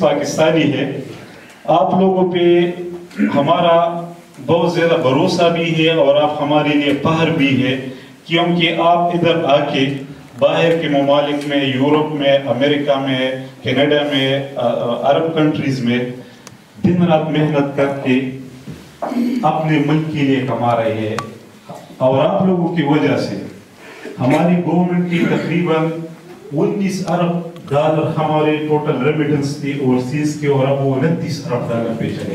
पाकिस्तानी है। आप लोगों पे हमारा बहुत ज़्यादा भरोसा भी है और आप हमारे लिए पहर भी है क्योंकि आप इधर आके बाहर के ममालिक में, यूरोप में, अमेरिका में, कनाडा में अरब कंट्रीज़ में दिन रात मेहनत करके अपने मुल्क के लिए कमा रहे हैं। और आप लोगों की वजह से हमारी गवर्नमेंट की तकरीबन 19 अरब डॉलर हमारे टोटल रेमिटेंस थी ओवरसीज के और अब वो उनतीस अरब डॉलर पे चले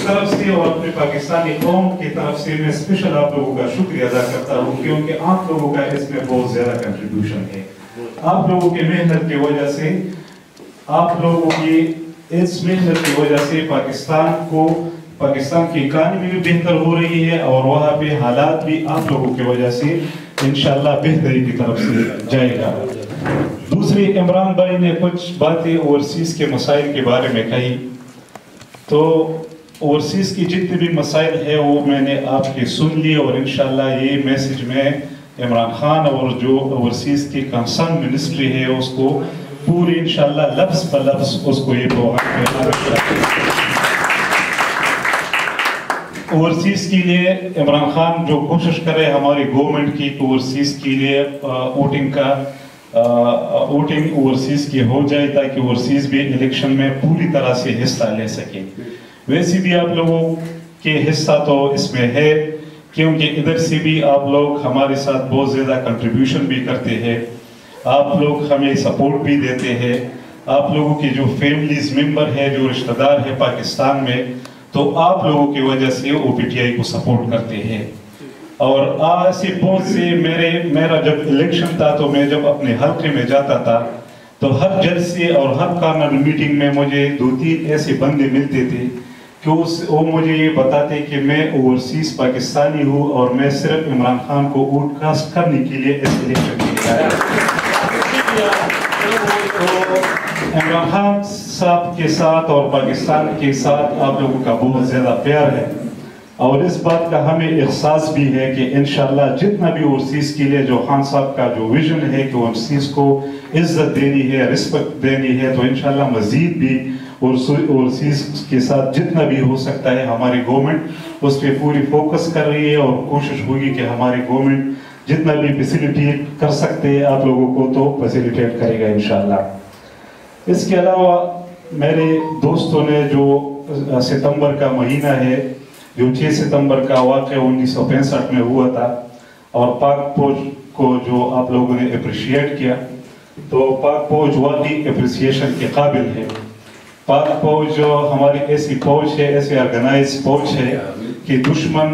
तरफ़ से और अपने पाकिस्तानी कौम की तरफ़ से मैं स्पेशल आप लोगों का शुक्रिया अदा करता हूँ, क्योंकि आप लोगों का इसमें बहुत ज़्यादा कंट्रीब्यूशन है। आप लोगों की मेहनत की वजह से, आप लोगों की इस मेहनत की वजह से पाकिस्तान को, पाकिस्तान की इकानमी भी बेहतर हो रही है और वहाँ पे हालात भी आप लोगों की वजह से इंशाल्लाह बेहतरी की तरफ़ से जाएगा। दूसरी, इमरान भाई ने कुछ बातें ओवरसीज के मसाइल के बारे में कही। तो ओवरसीज की जितने भी मसाइल है, वो मैंने आपके सुन लिए और इंशाल्लाह ये मैसेज में इमरान खान और जो ओवरसीज की कंसर्न मिनिस्ट्री है, उसको पूरी इंशाल्लाह लफ्स ब लफ्ज उसको ये ओवरसीज के लिए इमरान खान जो कोशिश करे हमारी गवर्नमेंट की तो ओवरसीज के लिए वोटिंग का वोटिंग ओवरसीज की हो जाए, ताकि ओवरसीज भी इलेक्शन में पूरी तरह से हिस्सा ले सके। वैसे भी आप लोगों के हिस्सा तो इसमें है, क्योंकि इधर से भी आप लोग हमारे साथ बहुत ज़्यादा कंट्रीब्यूशन भी करते हैं। आप लोग हमें सपोर्ट भी देते हैं। आप लोगों के जो फैमिलीज़ मेंबर है, जो रिश्तेदार है पाकिस्तान में तो आप लोगों की वजह से ओ को सपोर्ट करते हैं। और आज से पहुँच से मेरे, मेरा जब इलेक्शन था तो मैं जब अपने हल्के में जाता था तो हर जज से और हर कार्नर मीटिंग में मुझे दो तीन ऐसे बंदे मिलते थे कि उस, वो मुझे ये बताते कि मैं ओवरसीज पाकिस्तानी हूँ और मैं सिर्फ़ इमरान खान को वोट कास्ट करने के लिए इस इलेक्शन लिए आया। इमरान खान साहब के साथ और पाकिस्तान के साथ आप लोगों का बहुत ज़्यादा प्यार है। और इस बात का हमें एहसास भी है कि इन जितना भी ओवरसीज़ के लिए जो खान साहब का जो विजन है कि ओवरसीज़ को इज़्ज़त देनी है रिस्पेक्ट देनी है तो इन मज़ीद भी ओवरसीज़ के साथ जितना भी हो सकता है हमारी गवर्नमेंट उस पर पूरी फोकस कर रही है और कोशिश होगी कि हमारी गवर्नमेंट जितना भी फैसिलिटेट कर सकते हैं आप लोगों को तो फैसिलिटेट करेगा इन इसके अलावा मेरे दोस्तों ने जो सितंबर का महीना है, जो 6 सितंबर का वाक़ उन्नीस में हुआ था, और पाक फौज को जो आप लोगों ने अप्रिशिएट किया तो पाक फौज वाकई अप्रिसिएशन के काबिल है। पाक फौज हमारी ऐसी फौज है, ऐसी ऑर्गेनाइज फौज है, कि दुश्मन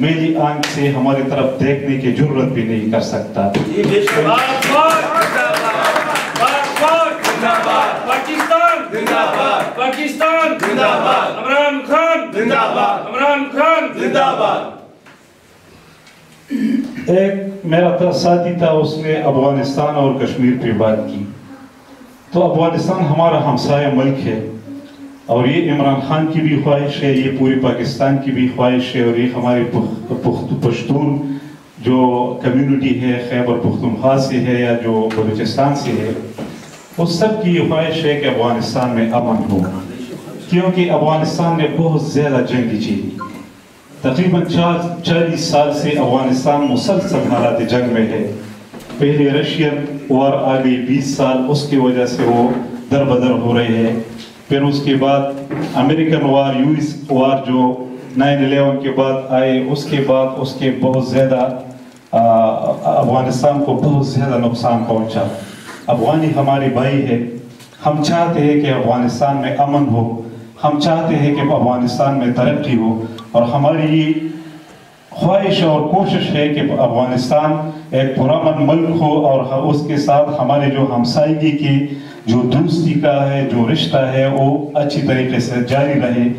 मेरी आँख से हमारी तरफ़ देखने की ज़रूरत भी नहीं कर सकता पाकिस्तान जिंदाबाद इमरान खान जिंदाबाद इमरान खान जिंदाबाद एक मेरा साथी था उसने अफ़गानिस्तान और कश्मीर पे बात की तो अफ़गानिस्तान हमारा हमसाया मुल्क है और ये इमरान खान की भी ख्वाहिश है ये पूरी पाकिस्तान की भी ख्वाहिश है और ये हमारे पश्तून जो कम्युनिटी है खैबर पख्तूनख्वा से है या जो बलूचिस्तान से है उस सब की ये ख्वाहिश है कि अफ़गानिस्तान में अमन हो क्योंकि अफ़गानिस्तान ने बहुत ज़्यादा जंग झेली तकरीबन चार, चालीस साल से अफ़गानिस्तान मुसलसल हालात जंग में है। पहले रशियन वार आ गई बीस साल उसकी वजह से वो दर बदर हो रहे हैं। फिर उसके बाद अमेरिकन वार, यूएस वार जो नाइन एलेवन के बाद आए, उसके बाद उसके बहुत ज़्यादा अफ़गानिस्तान को बहुत ज़्यादा नुकसान पहुँचा। अफगानी हमारे भाई है। हम चाहते हैं कि अफ़गानिस्तान में अमन हो। हम चाहते हैं कि अफ़गानिस्तान में तरक्की हो। और हमारी ख्वाहिश और कोशिश है कि अफ़गानिस्तान एक पुरान मुल्क हो और उसके साथ हमारे जो हमसायगी की जो दोस्ती का है, जो रिश्ता है, वो अच्छी तरीके से जारी रहे।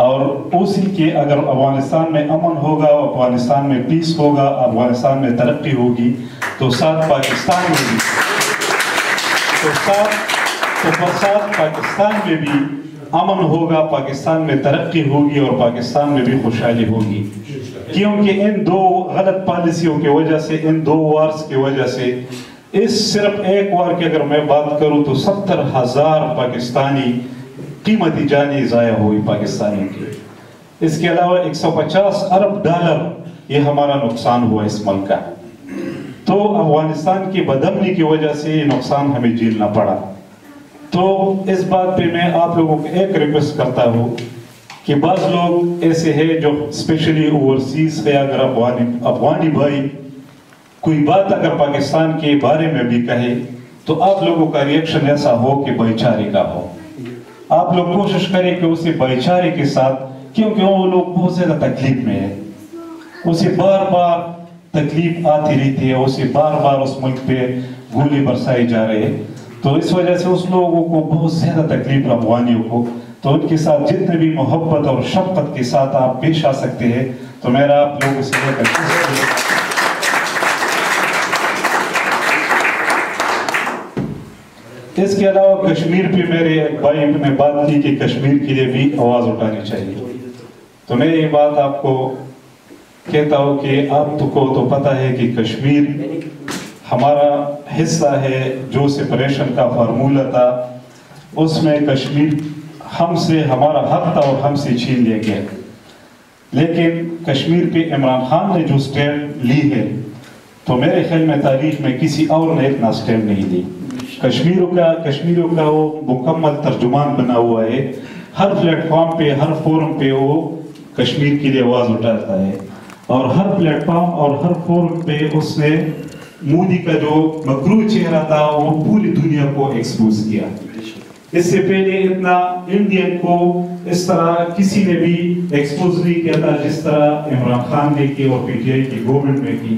और उसी के अगर अफ़गानिस्तान में अमन होगा, अफ़गानिस्तान में पीस होगा, अफ़गानिस्तान में तरक्की होगी तो साथ पाकिस्तान में भी तो साथ तो साथ पाकिस्तान में भी अमन होगा, पाकिस्तान में तरक्की होगी और पाकिस्तान में भी खुशहाली होगी। क्योंकि इन दो गलत पॉलिसियों की वजह से, इन दो वार्स की वजह से, इस सिर्फ़ एक वार की अगर मैं बात करूँ तो सत्तर हज़ार पाकिस्तानी कीमती जाने जाया हुई पाकिस्तानियों की। इसके अलावा 150 अरब डॉलर ये हमारा नुकसान हुआ इस मुल्क का। तो अफ़गानिस्तान की बदमनी की वजह से ये नुकसान हमें झेलना पड़ा। तो इस बात पे मैं आप लोगों को एक रिक्वेस्ट करता हूँ कि बस लोग ऐसे हैं जो स्पेशली ओवरसीज है। अगर अफगानी अफगानी भाई कोई बात अगर पाकिस्तान के बारे में भी कहे तो आप लोगों का रिएक्शन ऐसा हो कि भाईचारे का हो। आप लोग कोशिश करें कि उसे भाईचारे के साथ, क्योंकि वो लोग बहुत ज़्यादा तकलीफ़ में है। उसे बार बार तकलीफ़ आती रहती है, उसे बार बार उस मुल्क पे गोली बरसाई जा रहे हैं। तो इस वजह से उस लोगों को बहुत ज़्यादा तकलीफ़ अफगानियों को तो उनके साथ जितने भी मोहब्बत और शफकत के साथ आप पेश आ सकते हैं तो मेरा आप लोगों इसके अलावा कश्मीर पे मेरे भाई ने बात की कि कश्मीर के लिए भी आवाज़ उठानी चाहिए तो मैं ये बात आपको कहता हूँ कि आपको तो पता है कि कश्मीर हमारा हिस्सा है जो सेपरेशन का फार्मूला था, उसमें कश्मीर हमसे, हमारा हक था और हमसे छीन लिया गया। लेकिन कश्मीर पे इमरान खान ने जो स्टैंड ली है तो मेरे ख्याल में तारीख में किसी और ने इतना स्टैंड नहीं ली कश्मीरों का कश्मीरों का वो मुकम्मल तर्जुमान बना हुआ है। हर प्लेटफॉर्म पे, हर फोरम पे वो कश्मीर के लिए आवाज़ उठाता है। और हर प्लेटफॉर्म और हर फोरम पे उसने मोदी का जो मकरू चेहरा था वो पूरी दुनिया को एक्सपोज किया इससे पहले इतना इंडियन को इस तरह किसी ने भी एक्सपोज नहीं किया था, जिस तरह इमरान खान ने की और पीटीआई की गवर्नमेंट में की।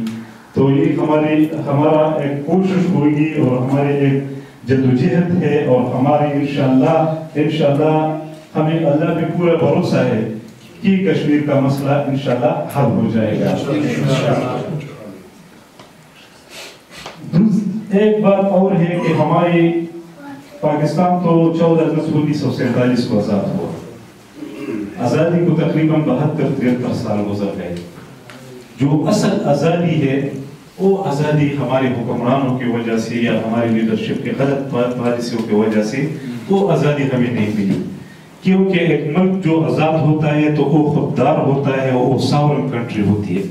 तो ये हमारी, हमारा एक कोशिश होगी और हमारे एक जद्दोजहद है और हमारी इंशाल्लाह इंशाल्लाह हमें अल्लाह पे पूरा भरोसा है कि कश्मीर का मसला इंशाल्लाह हल हो जाएगा। एक बात और है कि हमारे पाकिस्तान तो चौदह अगस्त उन्नीस सौ सैतालीस को आज़ाद हुआ। आज़ादी को तकरीबन बहत्तर तिहत्तर साल गुजर गए। जो असल आज़ादी है, वो आज़ादी हमारे हुक्मरानों की वजह से या हमारी लीडरशिप के गलत पॉलिसियों की वजह से, वो आज़ादी हमें नहीं मिली। क्योंकि एक मुल्क जो आज़ाद होता है तो वो खुददार होता है वो सावरन कंट्री होती है।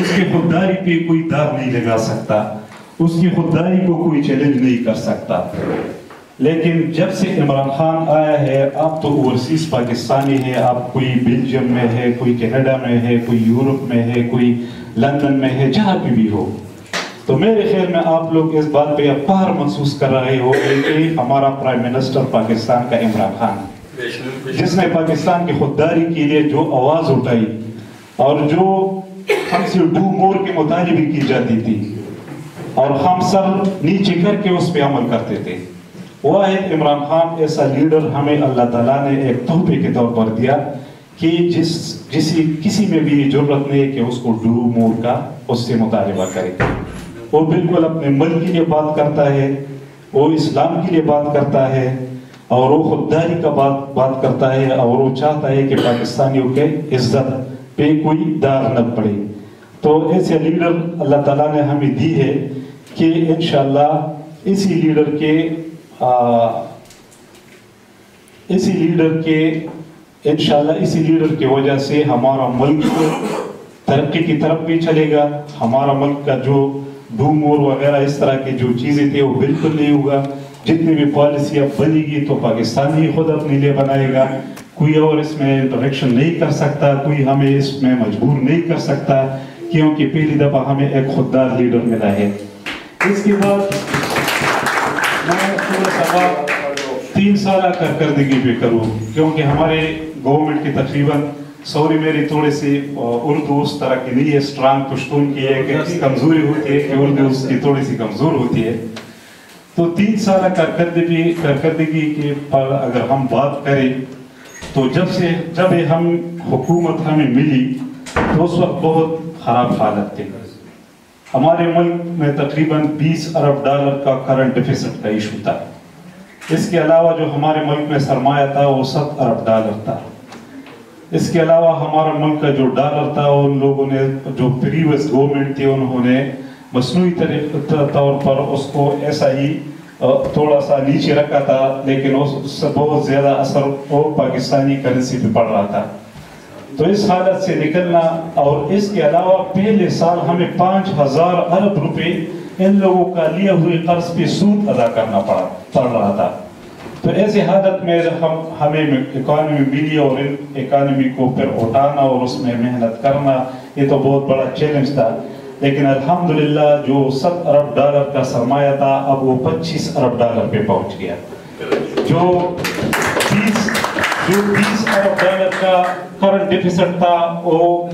उसकी खुददारी पे कोई दाग नहीं लगा सकता। उसकी खुददारी को कोई चैलेंज नहीं कर सकता। लेकिन जब से इमरान खान आया है, अब तो ओवरसीज पाकिस्तानी है आप कोई बेल्जियम में है, कोई कनाडा में है, कोई यूरोप में है, कोई लंदन में है, जहाँ भी भी हो। तो मेरे ख्याल में आप लोग इस बात पे अपार महसूस कर रहे हो कि हमारा प्राइम मिनिस्टर पाकिस्तान का इमरान खान। जिसने पाकिस्तान की खुददारी के लिए जो आवाज़ उठाई और जो हमसे डू मोर के मुताबिक की जाती थी। और हम सब नीचे करके उस पर अमल करते थे। वह वाहिद इमरान खान ऐसा लीडर हमें अल्लाह ताला ने एक तोहफे के तौर पर दिया कि जिस, जिसी, किसी में भी ज़रूरत नहीं है कि उसको डू, मोर का, उससे मुतालबा करे। वो बिल्कुल अपने मुल्क के लिए बात करता है, वो इस्लाम के लिए बात करता है और वो खुददारी का बात बात करता है और वो चाहता है कि पाकिस्तानियों के इज़्ज़त पे कोई दाग न पड़े। तो ऐसे लीडर अल्लाह ताला ने हमें दी है कि इनशाला इसी लीडर के आ, इसी लीडर के इनशाला इसी लीडर की वजह से हमारा मुल्क तरक्की की तरफ़ भी चलेगा। हमारा मुल्क का जो डूम और वगैरह इस तरह की जो चीज़ें थी वो बिल्कुल नहीं होगा। जितनी भी पॉलिसी अब बनेगी तो पाकिस्तान ही खुद अपने लिए बनाएगा। कोई और इसमें इंटरेक्शन नहीं कर सकता कोई हमें इसमें मजबूर नहीं कर सकता क्योंकि पहली दफ़ा हमें एक खुददार लीडर मिला है। इसके बाद मैं थोड़ा सा तीन साल कारकर्दगी पे करूँ क्योंकि हमारे गवर्नमेंट की तकरीबन सॉरी मेरी थोड़ी सी उर्दू उस तरह की नहीं है स्ट्रांग पुश्तून की है कि कमज़ोरी होती है कि उर्दू उसकी थोड़ी सी कमज़ोर होती है। तो तीन साल कारकर्दगी कारकर्दगी के पर अगर हम बात करें तो जब से जब हम हुकूमत हमें मिली तो उस वक्त बहुत ख़राब हालत थी। हमारे मुल्क में तकरीबन 20 अरब डॉलर का करंट डिफिसिट का इशू था। इसके अलावा जो हमारे मुल्क में सरमाया था, वो सत अरब डॉलर था। इसके अलावा हमारा मुल्क का जो डॉलर था, उन लोगों ने, जो प्रीवियस गवर्नमेंट थी, उन्होंने मसनू तौर पर उसको ऐसा ही थोड़ा सा नीचे रखा था, लेकिन उससे बहुत ज़्यादा असर और पाकिस्तानी करेंसी पे पड़ रहा था। तो इस हालत से निकलना और इसके अलावा पहले साल हमें पाँच हज़ार अरब रुपए इन लोगों का लिए हुए कर्ज पे सूद अदा करना पड़ा, पड़ रहा था। तो ऐसी हालत में हम, हमें इकॉनमी मिली और इन इकॉनमी को फिर उठाना और उसमें मेहनत करना, ये तो बहुत बड़ा चैलेंज था। लेकिन अल्हम्दुलिल्लाह जो सत अरब डॉलर का सरमाया था, अब वो 25 अरब डॉलर पे पहुँच गया। जो 20 जो 20 अरब डॉलर का करंट डिफिसिट था, वो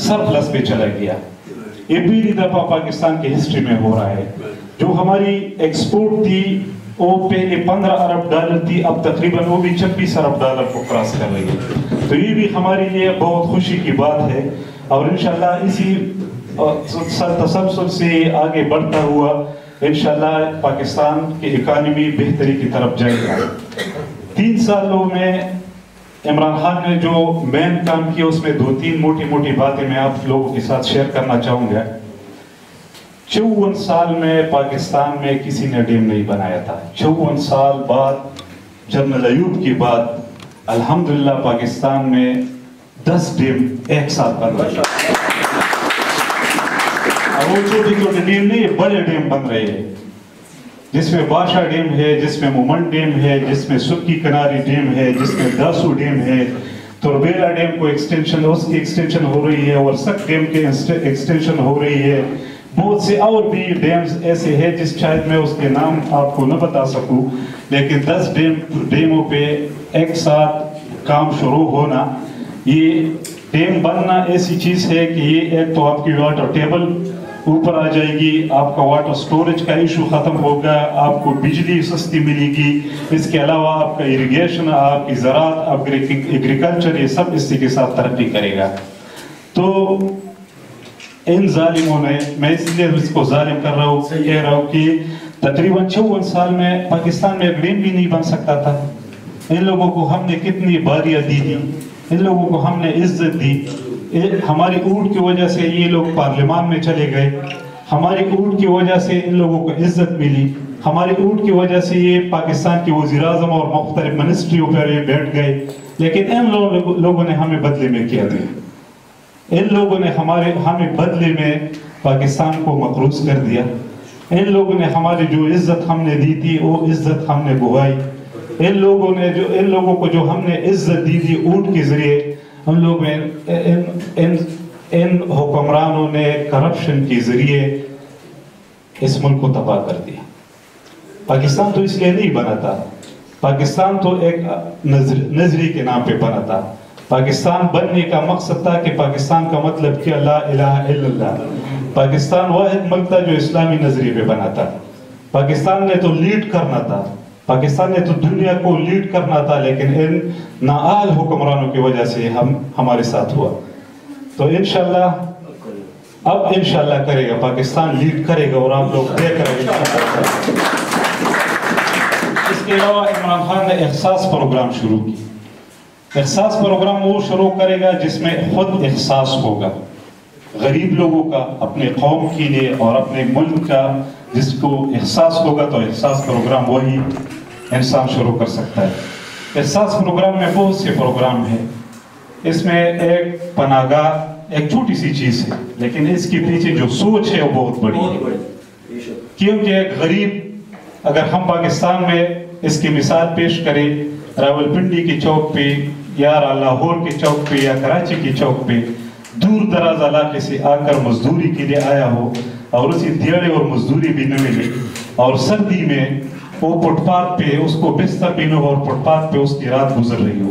सरप्लस पे चला गया। ये पहली दफ़ा पाकिस्तान की हिस्ट्री में हो रहा है। जो हमारी एक्सपोर्ट थी, वो पहले 15 अरब डॉलर थी, अब तकरीबन वो भी 26 अरब डॉलर को क्रॉस कर रही है। तो ये भी हमारे लिए बहुत खुशी की बात है और इंशाल्लाह इसी तसलसल से आगे बढ़ता हुआ इंशाल्लाह पाकिस्तान की इकानमी बेहतरी की तरफ़ जाएगा। तीन सालों में इमरान खान ने जो मेन काम किया, उसमें दो तीन मोटी मोटी बातें मैं आप लोगों के साथ शेयर करना चाहूँगा। चौवन साल में पाकिस्तान में किसी ने डैम नहीं बनाया था। चौवन साल बाद, जनरल अयूब के बाद अल्हम्दुलिल्लाह पाकिस्तान में दस डैम एक साथ बन रहे हैं। और वो छोटे छोटे डैम नहीं, बड़े डैम बन रहे हैं। जिसमें बादशाह डैम है, जिसमें मुमन डैम है, जिसमें सुक्की किनारी डैम है, जिसमें दासू डैम है तुरबेला डैम को एक्सटेंशन उसकी एक्सटेंशन हो रही है और सक डैम के एक्सटेंशन हो रही है। बहुत से और भी डैम्स ऐसे हैं जिस शायद मैं उसके नाम आपको न बता सकूँ, लेकिन 10 डैम डैमों पे एक साथ काम शुरू होना, ये डैम बनना ऐसी चीज़ है कि ये एक तो आपकी वाटर टेबल ऊपर आ जाएगी, आपका वाटर स्टोरेज का इशू खत्म होगा आपको बिजली सस्ती मिलेगी। इसके अलावा आपका इरिगेशन आपकी ज़रात एग्रीकल्चर ये सब इसी के साथ तरक्की करेगा। तो इन जालिमों ने, मैं इसलिए इसको जालिम कर रहा हूँ, कह रहा हूँ कि तकरीबन चौवन साल में पाकिस्तान में एक भी नहीं बन सकता था। इन लोगों को हमने कितनी बारियाँ दी थी? इन लोगों को हमने इज़्ज़त दी। हमारी ऊँट की वजह से ये लोग पार्लियामान में चले गए। हमारी ऊँट की वजह से इन लोगों को इज़्ज़त मिली। हमारी ऊँट की वजह से ये पाकिस्तान के वजी अजम और मुख्तलिफ़ मिनिस्ट्रियों पर बैठ गए। लेकिन इन लोग, लोगों ने हमें बदले में किया दिया इन लोगों ने हमारे हमें बदले में पाकिस्तान को मकरूज कर दिया। इन लोगों ने हमारी जो इज़्ज़त हमने दी थी वो इज़्ज़त हमने गुवाई इन लोगों ने जो इन लोगों को जो हमने इज़्ज़त दी थी ऊँट के ज़रिए हम लोग इन इन इन हुक्मरानों ने करप्शन के ज़रिए इस मुल्क को तबाह कर दिया। पाकिस्तान तो इसलिए नहीं बना था। पाकिस्तान तो एक नज़र, नजरी के नाम पे बना था। पाकिस्तान बनने का मकसद था कि पाकिस्तान का मतलब कि अल्लाह पाकिस्तान वाहिद मुल्क था जो इस्लामी नज़रिए पे बना था। पाकिस्तान ने तो लीड करना था। पाकिस्तान ने तो दुनिया को लीड करना था, लेकिन इन नाआल हुक्मरानों की वजह से हम, हमारे साथ हुआ। तो इनशाला अब इनशाला करेगा, पाकिस्तान लीड करेगा और आप लोग देख रहे इसके अलावा इमरान खान ने एहसास प्रोग्राम शुरू किया। एहसास प्रोग्राम वो शुरू करेगा जिसमें खुद एहसास होगा। गरीब लोगों का, अपने कौम के लिए और अपने मुल्क का जिसको एहसास होगा तो एहसास प्रोग्राम वही इंसान शुरू कर सकता है। एहसास प्रोग्राम में बहुत से प्रोग्राम है। इसमें एक पनागाह एक छोटी सी चीज़ है लेकिन इसके पीछे जो सोच है वो बहुत बड़ी है। क्योंकि एक गरीब अगर हम पाकिस्तान में इसकी मिसाल पेश करें रावलपिंडी के चौक पे या लाहौर के चौक पे या कराची के चौक पे दूर दराज इलाके से आकर मजदूरी के लिए आया हो और उसी दिहाड़े और मजदूरी भी न मिले और सर्दी में वो फुटपाथ पे, उसको बिस्तर भी न हो और फुटपाथ पे उसकी रात गुजर रही हो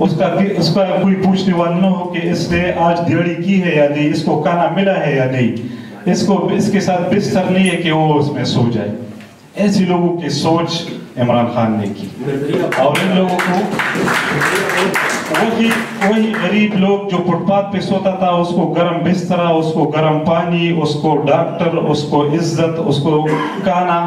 उसका उसका कोई पूछने वाला न हो कि इसने आज दिहाड़ी की है या नहीं, इसको खाना मिला है या नहीं। इसको, इसके साथ बिस्तर नहीं है कि वो उसमें सो जाए। ऐसे लोगों की सोच इमरान खान ने की। और इन लोगों को, वही वही गरीब लोग जो फुटपाथ पे सोता था, उसको गर्म बिस्तरा, उसको गर्म पानी, उसको डॉक्टर, उसको इज़्ज़त, उसको खाना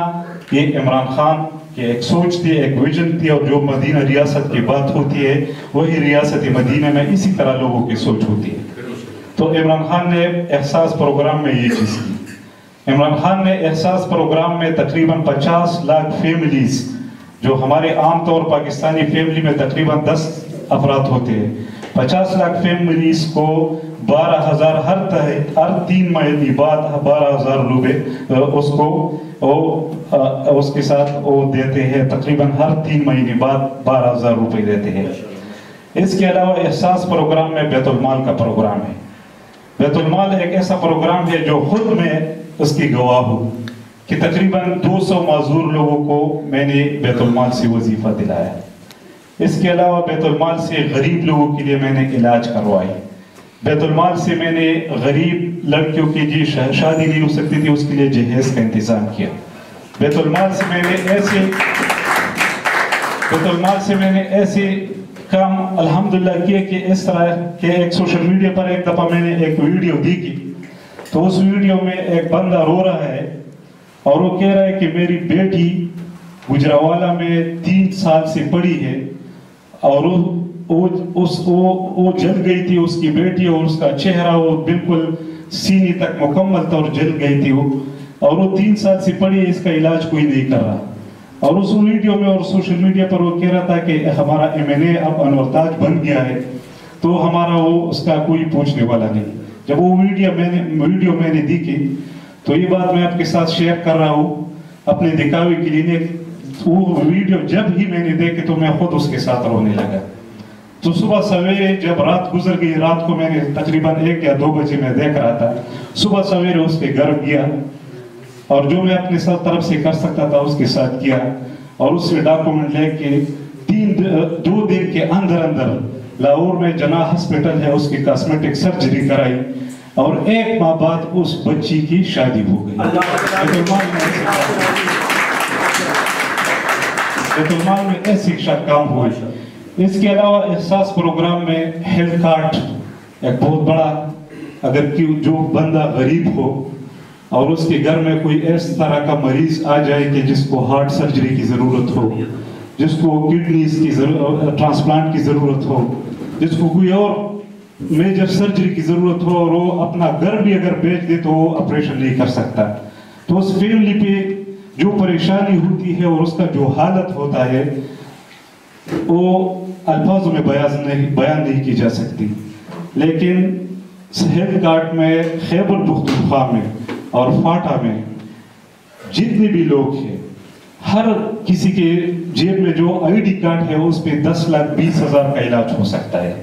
ये इमरान खान की एक सोच थी, एक विजन थी और जो मदीना रियासत की बात होती है, वही रियासत मदीना में इसी तरह लोगों की सोच होती है। तो इमरान खान ने एहसास प्रोग्राम में ये चीज़ की। इमरान खान ने एहसास प्रोग्राम में तकरीबन 50 लाख फैमिलीज़ जो हमारे आमतौर पाकिस्तानी फैमिली में तकरीबन 10 अफराद होते हैं 50 लाख फैमिलीज़ को बारह हज़ार हर तह, हर तीन महीने बाद बारह हज़ार रुपए उसको वो उसके साथ वो देते हैं, तकरीबन हर तीन महीने बाद बारह हज़ार रुपए देते हैं। इसके अलावा एहसास प्रोग्राम में बैतुलमाल का प्रोग्राम है। बैतुलमाल एक ऐसा प्रोग्राम है जो खुद में उसकी गवाह हो कि तकरीबन 200 माजूर लोगों को मैंने बैतुलमाल से वजीफा दिलाया। इसके अलावा बैतुलमाल से गरीब लोगों के लिए मैंने इलाज करवाई बैतुलमाल से मैंने गरीब लड़कियों की जी शादी नहीं हो सकती थी, उसके लिए जहेज का इंतज़ाम किया। बैतुलमाल से मैंने ऐसे बैतुलमाल से मैंने ऐसे काम अल्हम्दुलिल्लाह किए कि इस तरह के एक सोशल मीडिया पर एक दफ़ा मैंने एक वीडियो देखी तो उस वीडियो में एक बंदा रो रहा है और वो कह रहा है कि मेरी बेटी गुजरावाला में तीन साल से पड़ी है और वो, उस, वो वो जल गई थी उसकी बेटी और उसका चेहरा वो बिल्कुल सीनी तक मुकम्मल तौर जल गई थी वो। और वो तीन साल से पड़ी है इसका इलाज कोई नहीं कर रहा। और उस वीडियो में और सोशल मीडिया पर वो कह रहा था कि हमारा एमएनए अब अनवरताज बन गया है तो हमारा वो उसका कोई पूछने वाला नहीं। जब वो वीडियो मैंने वीडियो मैंने देखी तो ये बात मैं आपके साथ शेयर कर रहा हूँ, अपने दिखावे के लिए। वो वीडियो जब ही मैंने देखी तो मैं खुद उसके साथ रोने लगा। तो सुबह सवेरे जब रात गुजर गई रात को मैंने तकरीबन एक या दो बजे में देख रहा था। सुबह सवेरे उसके घर गया और जो मैं अपने साथ तरफ़ से कर सकता था उसके साथ किया और उससे डॉक्यूमेंट लेके तीन दो दिन के अंदर अंदर लाहौर में जना हॉस्पिटल है उसकी कॉस्मेटिक सर्जरी कराई और एक माह बाद उस बच्ची की शादी हो गई। में ऐसी काम हुई। इसके अलावा एहसास प्रोग्राम में हेल्थ कार्ड एक बहुत बड़ा, अगर कि जो बंदा गरीब हो और उसके घर में कोई इस तरह का मरीज़ आ जाए कि जिसको हार्ट सर्जरी की ज़रूरत हो, जिसको किडनीज की ट्रांसप्लांट की ज़रूरत हो, जिसको कोई और मेजर सर्जरी की ज़रूरत हो और वो अपना घर भी अगर बेच दे तो वो ऑपरेशन नहीं कर सकता। तो उस फैमिली पे जो परेशानी होती है और उसका जो हालत होता है, वो अल्फाजों में बयान नहीं बयान नहीं की जा सकती। लेकिन हेल्थ कार्ड में खैबर पुख्तनख्वा में और फाटा में जितने भी लोग हैं, हर किसी के जेब में जो आईडी कार्ड है, उस पर दस लाख बीस हज़ार का इलाज हो सकता है।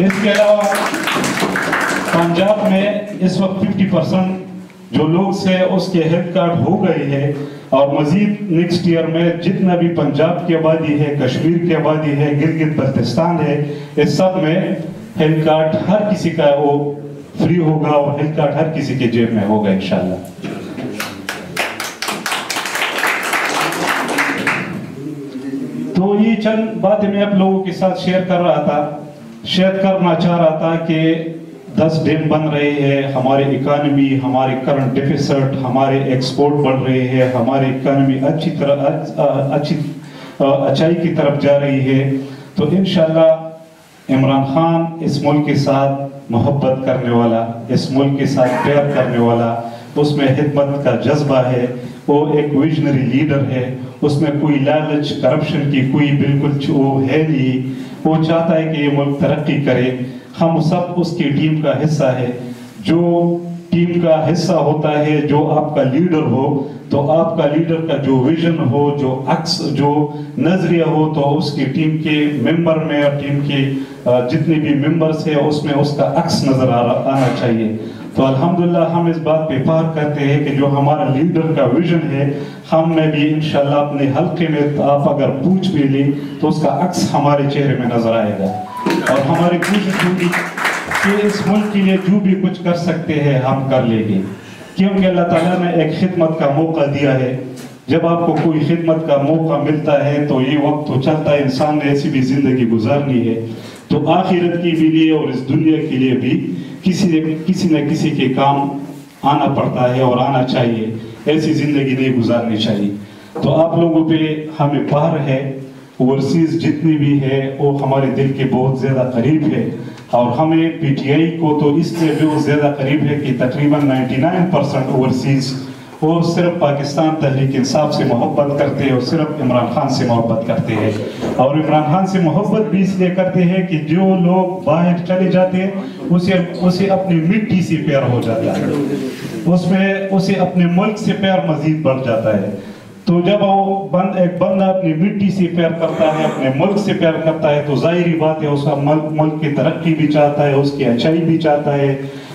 इसके अलावा पंजाब में इस वक्त 50 परसेंट जो लोग से उसके हेल्थ कार्ड हो गए हैं और मजीद नेक्स्ट ईयर में जितना भी पंजाब की आबादी है, कश्मीर की आबादी है गिलगित बल्तिस्तान है, इस सब में हेल्थ कार्ड हर किसी का वो फ्री होगा और हेल्थ कार्ड हर किसी के जेब में होगा, इंशाल्लाह। तो ये चंद बातें मैं आप लोगों के साथ शेयर कर रहा था। शेयर करना चाह रहा था कि दस बन रहे हैं, हमारे इकोनॉमी हमारे करंट डिफिसिट हमारे एक्सपोर्ट बढ़ रहे हैं, हमारी इकोनॉमी अच्छी तरह, अच्छी अच्छाई की तरफ़ जा रही है। तो इनशाला इमरान खान इस मुल्क के साथ मोहब्बत करने वाला, इस मुल्क के साथ प्यार करने वाला, उसमें हिदमत का जज्बा है। वो एक विजनरी लीडर है। उसमें कोई लालच करप्शन की कोई बिल्कुल वो है नहीं। वो चाहता है कि ये मुल्क तरक्की करे। हम सब उसकी टीम का हिस्सा है। जो टीम का हिस्सा होता है, जो आपका लीडर हो तो आपका लीडर का जो विजन हो, जो अक्स जो नज़रिया हो तो उसकी टीम के मेंबर में और टीम के जितने भी मेंबर्स है, उसमें उसका अक्स नज़र आ रहा, आना चाहिए। तो अल्हम्दुलिल्लाह हम इस बात पे पार करते हैं कि जो हमारा लीडर का विजन है, हम में भी इंशाल्लाह अपने हल्के में आप अगर पूछ भी ली तो उसका अक्स हमारे चेहरे में नज़र आएगा। और हमारी कोशिश होगी कि इस मुल्क के लिए जो भी कुछ कर सकते हैं, हम कर लेंगे। क्योंकि अल्लाह ताला ने एक खिदमत का मौका दिया है। जब आपको कोई खिदमत का मौका मिलता है तो ये वक्त तो चलता है, इंसान ने ऐसी भी ज़िंदगी गुजारनी है। तो आखिरत के भी लिए और इस दुनिया के लिए भी किसी न किसी न किसी के काम आना पड़ता है और आना चाहिए। ऐसी ज़िंदगी नहीं गुजारनी चाहिए। तो आप लोगों पे हमें पार है। ओवरसीज जितनी भी है, वो हमारे दिल के बहुत ज़्यादा करीब है। और हमें पीटीआई को तो इसलिए भी वो ज़्यादा करीब है कि तकरीबन 99 परसेंट ओवरसीज वो सिर्फ़ पाकिस्तान तहरीक इंसाफ से मोहब्बत करते हैं और सिर्फ़ इमरान खान से मोहब्बत करते हैं। और इमरान खान से मोहब्बत भी इसलिए करते हैं कि जो लोग बाहर चले जाते हैं, उसे उसे अपनी मिट्टी से प्यार हो जाता है। उसमें, उसे अपने मुल्क से प्यार मजीद बढ़ जाता है। तो जब वो बंद, एक बंदा अपनी मिट्टी से प्यार करता है, अपने मुल्क से प्यार करता है तो ज़ाहिर बात है, उसका मुल्क मुल्क की तरक्की भी चाहता है, उसकी अच्छाई भी चाहता है,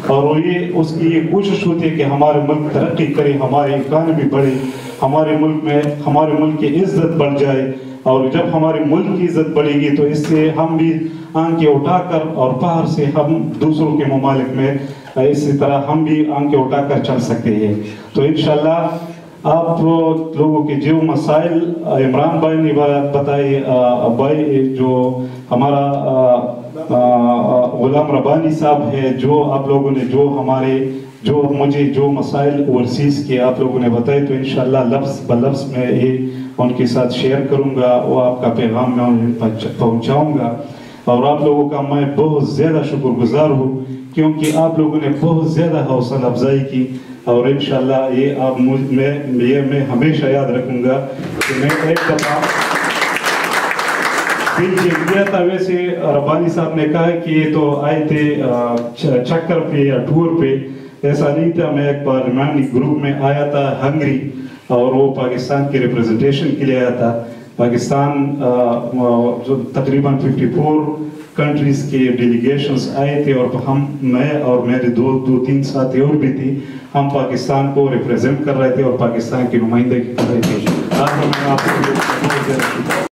और वो ये, उसकी ये कोशिश होती है कि हमारे मुल्क तरक्की करे, हमारी इकानमी बढ़े, हमारे मुल्क में, हमारे मुल्क की इज़्ज़त बढ़ जाए, और जब हमारे मुल्क की इज़्ज़त बढ़ेगी तो इससे हम भी आँखें उठाकर और बाहर से हम दूसरों के ममालिक में, इसी तरह हम भी आँखें उठाकर चल सकते हैं। तो इंशाल्लाह आप लोगों के जो मसाइल इमरान भाई ने बताए भाई, जो हमारा गुलाम रबानी साहब है, जो आप लोगों ने, जो हमारे, जो मुझे जो मसाइल ओवरसीज़ के आप लोगों ने बताए तो इंशाल्लाह लफ्स ब लफ्स में ये उनके साथ शेयर करूँगा, वो आपका पैगाम मैं उन्हें पहुंचाऊँगा। और आप लोगों का मैं बहुत ज़्यादा शुक्रगुजार हूँ, क्योंकि आप लोगों ने बहुत ज़्यादा हौसला अफजाई की। और इन ये आप मुझमें, ये मैं हमेशा याद रखूँगा कि मैं एक दफ़ा गया था, वैसे रबानी साहब ने कहा कि ये तो आए थे चक्कर पे या टूर पे। ऐसा नहीं था, मैं एक बार रिमानी ग्रुप में आया था, हंगरी, और वो पाकिस्तान के रिप्रेजेंटेशन के लिए आया था। पाकिस्तान जो तकरीबन 54 कंट्रीज़ के डेलीगेशंस आए थे और हम मैं और मेरे दो दो, तीन साथी और भी थी, हम पाकिस्तान को रिप्रेजेंट कर रहे थे और पाकिस्तान के नुमाइंदगी कर रहे थे।